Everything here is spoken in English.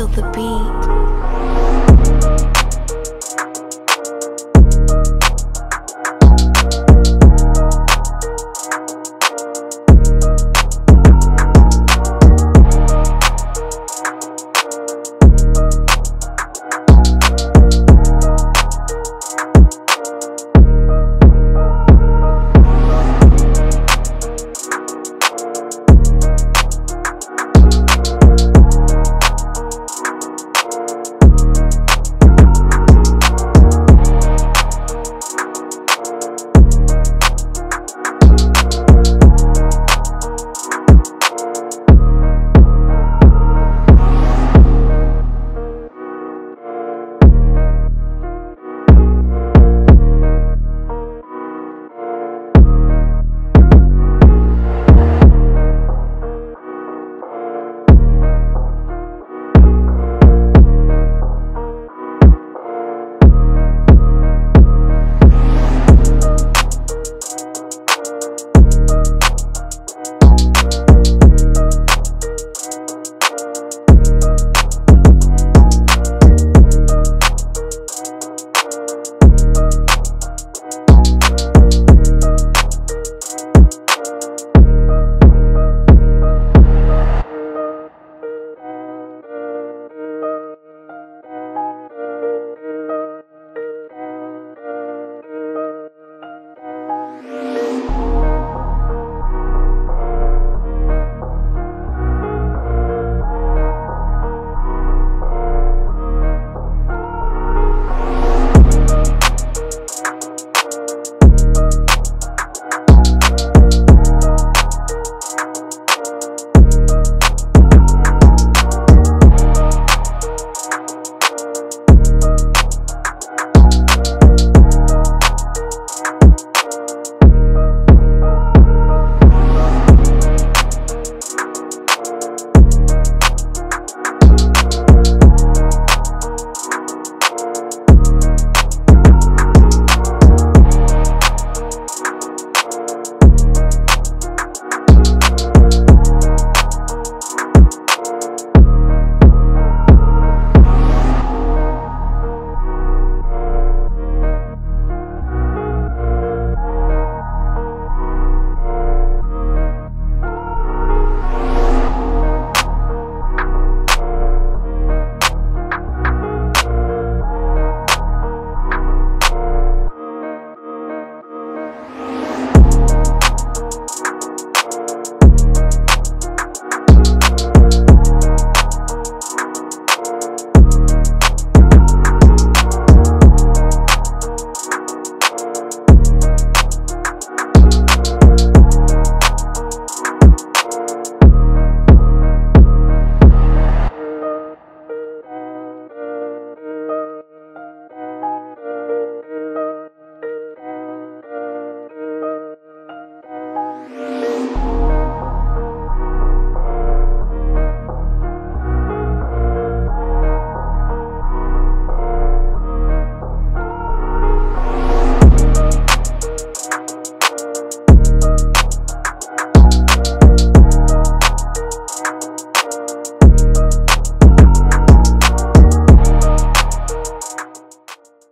Feel the beat.